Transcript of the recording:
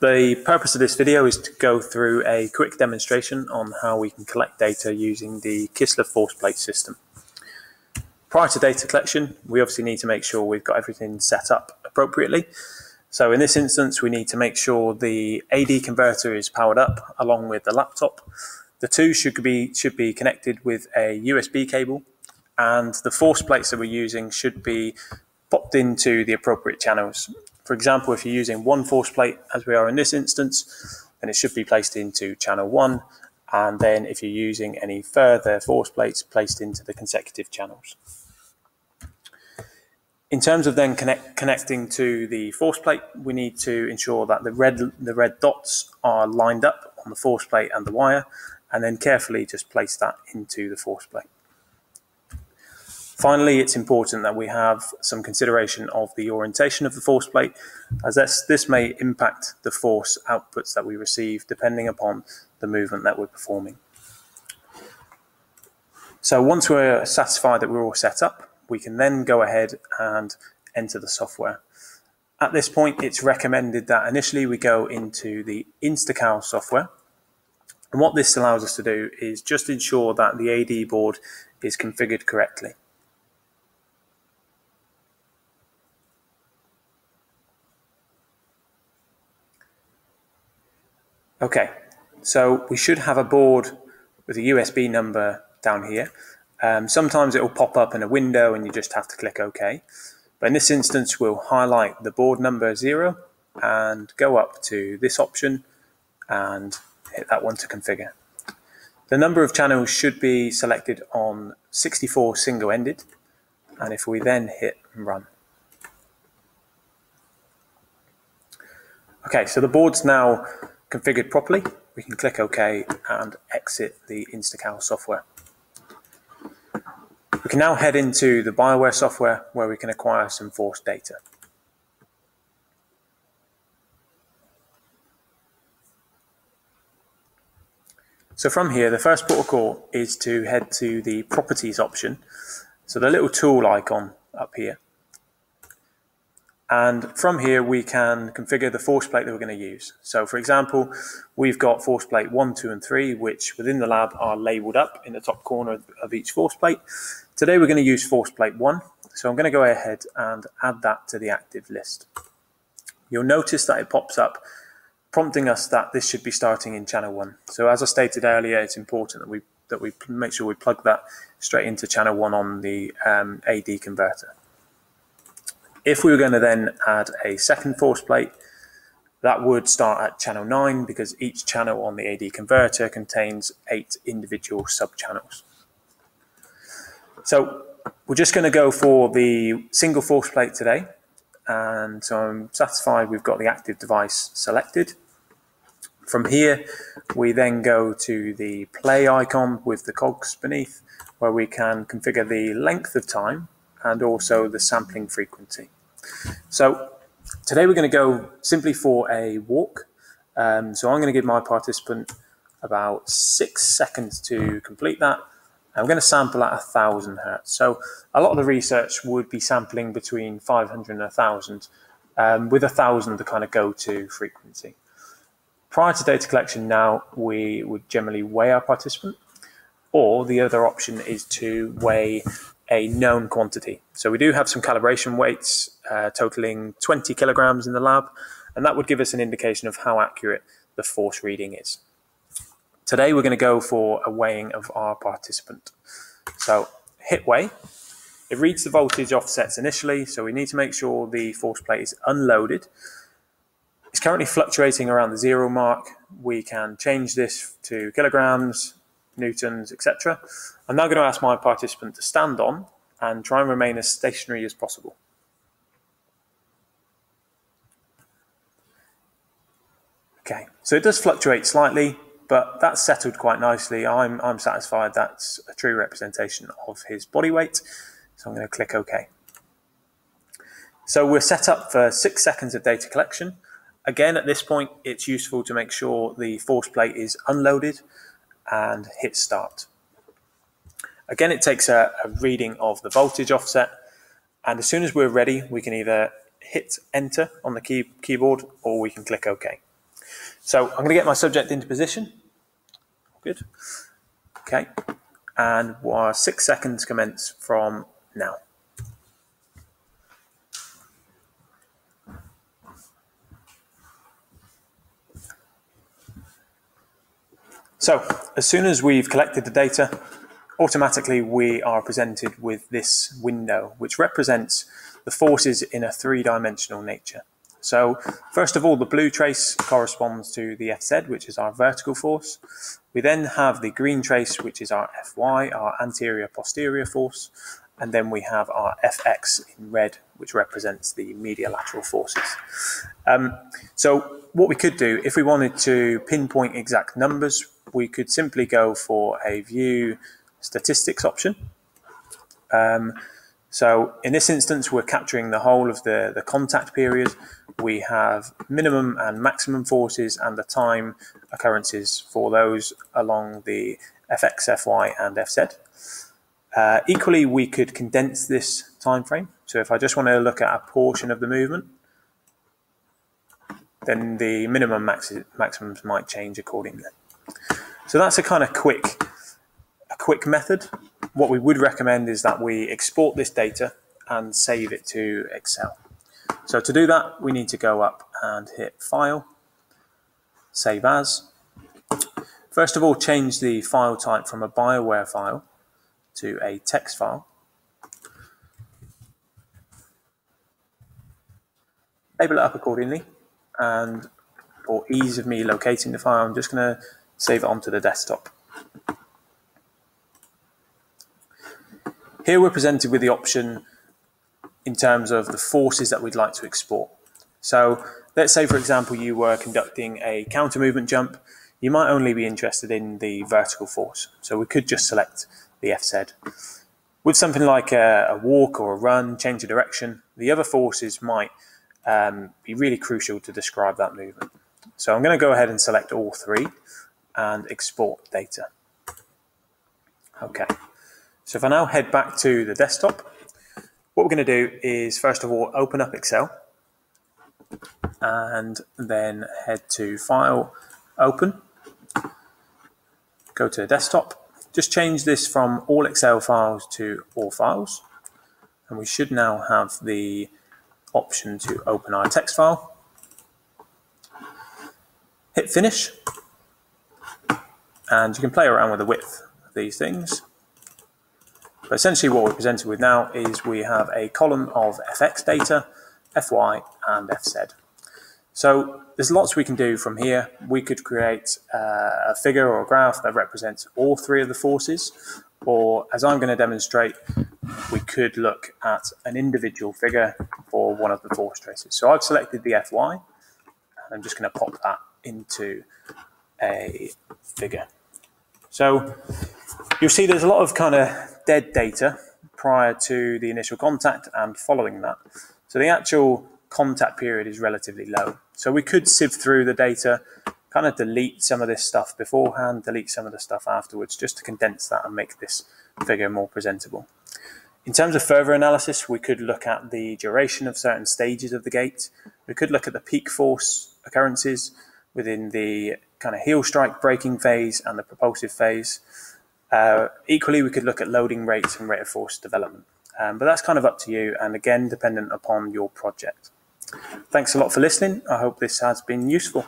The purpose of this video is to go through a quick demonstration on how we can collect data using the Kistler force plate system. Prior to data collection, we obviously need to make sure we've got everything set up appropriately. So in this instance, we need to make sure the AD converter is powered up along with the laptop. The two should be, should be connected with a USB cable and the force plates that we're using should be popped into the appropriate channels. For example, if you're using one force plate, as we are in this instance, then it should be placed into channel one. And then if you're using any further force plates, placed into the consecutive channels. In terms of then connect, connecting to the force plate, we need to ensure that the red, the red dots are lined up on the force plate and the wire, and then carefully just place that into the force plate. Finally, it's important that we have some consideration of the orientation of the force plate, as this, this may impact the force outputs that we receive depending upon the movement that we're performing. So once we're satisfied that we're all set up, we can then go ahead and enter the software. At this point, it's recommended that initially we go into the Instacal software. And what this allows us to do is just ensure that the AD board is configured correctly. Okay, so we should have a board with a USB number down here. Um, sometimes it will pop up in a window and you just have to click OK. But in this instance, we'll highlight the board number 0 and go up to this option and hit that one to configure. The number of channels should be selected on 64 single-ended and if we then hit run. Okay, so the board's now configured properly, we can click OK and exit the Instacal software. We can now head into the BioWare software where we can acquire some force data. So from here, the first protocol is to head to the properties option. So the little tool icon up here. And from here, we can configure the force plate that we're going to use. So for example, we've got force plate one, two, and three, which within the lab are labeled up in the top corner of each force plate. Today, we're going to use force plate one. So I'm going to go ahead and add that to the active list. You'll notice that it pops up prompting us that this should be starting in channel one. So as I stated earlier, it's important that we that we make sure we plug that straight into channel one on the um, AD converter. If we were going to then add a second force plate, that would start at channel 9 because each channel on the AD converter contains eight individual sub-channels. So we're just going to go for the single force plate today. And so I'm satisfied we've got the active device selected. From here, we then go to the play icon with the cogs beneath, where we can configure the length of time and also the sampling frequency. So today we're going to go simply for a walk. Um, so I'm going to give my participant about six seconds to complete that. I'm going to sample at 1,000 hertz. So a lot of the research would be sampling between 500 and 1,000, um, with 1,000 the kind of go-to frequency. Prior to data collection now, we would generally weigh our participant, or the other option is to weigh a known quantity. So we do have some calibration weights uh, totaling 20 kilograms in the lab, and that would give us an indication of how accurate the force reading is. Today we're going to go for a weighing of our participant. So hit weigh. It reads the voltage offsets initially, so we need to make sure the force plate is unloaded. It's currently fluctuating around the zero mark. We can change this to kilograms, newtons, etc. I'm now going to ask my participant to stand on and try and remain as stationary as possible. Okay, so it does fluctuate slightly, but that's settled quite nicely. I'm, I'm satisfied that's a true representation of his body weight. So I'm going to click OK. So we're set up for six seconds of data collection. Again, at this point, it's useful to make sure the force plate is unloaded and hit start. Again, it takes a, a, reading of the voltage offset. And as soon as we're ready, we can either hit enter on the key, keyboard or we can click OK. So I'm going to get my subject into position. Good. Okay. And our six seconds commence from now. So as soon as we've collected the data, automatically we are presented with this window, which represents the forces in a three-dimensional nature. So first of all, the blue trace corresponds to the Fz, which is our vertical force. We then have the green trace, which is our Fy, our anterior posterior force. And then we have our Fx in red, which represents the medial lateral forces. Um, so what we could do, if we wanted to pinpoint exact numbers, we could simply go for a view statistics option. Um, so in this instance, we're capturing the whole of the, the contact period. We have minimum and maximum forces and the time occurrences for those along the Fx, Fy, and Fz. Uh, equally, we could condense this time frame. So if I just want to look at a portion of the movement, then the minimum maxi maximums might change accordingly. So that's a kind of quick, a quick method. What we would recommend is that we export this data and save it to Excel. So to do that, we need to go up and hit File, Save As. First of all, change the file type from a BioWare file to a text file. Label it up accordingly, and for ease of me locating the file, I'm just going to save it onto the desktop. Here we're presented with the option in terms of the forces that we'd like to export. So let's say, for example, you were conducting a counter movement jump. You might only be interested in the vertical force. So we could just select the FZ. With something like a, a walk or a run, change of direction, the other forces might um, be really crucial to describe that movement. So I'm going to go ahead and select all three and export data. Okay, so if I now head back to the desktop, what we're going to do is first of all open up Excel and then head to File, Open, go to Desktop. Just change this from all Excel files to all files and we should now have the option to open our text file. Hit Finish and you can play around with the width of these things. But essentially what we're presented with now is we have a column of fx data, fy and fz. So there's lots we can do from here. We could create uh, a figure or a graph that represents all three of the forces, or as I'm going to demonstrate, we could look at an individual figure for one of the force traces. So I've selected the fy, and I'm just going to pop that into a figure. So you'll see there's a lot of kind of dead data prior to the initial contact and following that. So the actual contact period is relatively low. So we could sift through the data, kind of delete some of this stuff beforehand, delete some of the stuff afterwards, just to condense that and make this figure more presentable. In terms of further analysis, we could look at the duration of certain stages of the gait. We could look at the peak force occurrences within the kind of heel strike braking phase and the propulsive phase. Uh, equally, we could look at loading rates and rate of force development. Um, but that's kind of up to you and again, dependent upon your project. Thanks a lot for listening. I hope this has been useful.